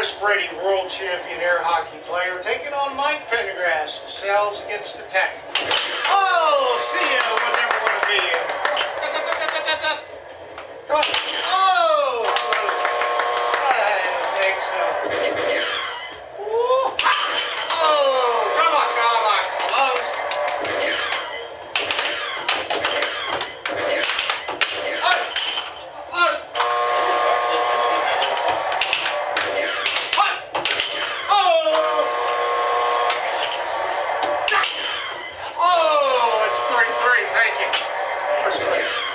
Chris Brady, world champion air hockey player, taking on Mike Pendergrass, Sal's against the Tech. Oh, see ya, would never want to be on. 33. Thank you. Appreciate it.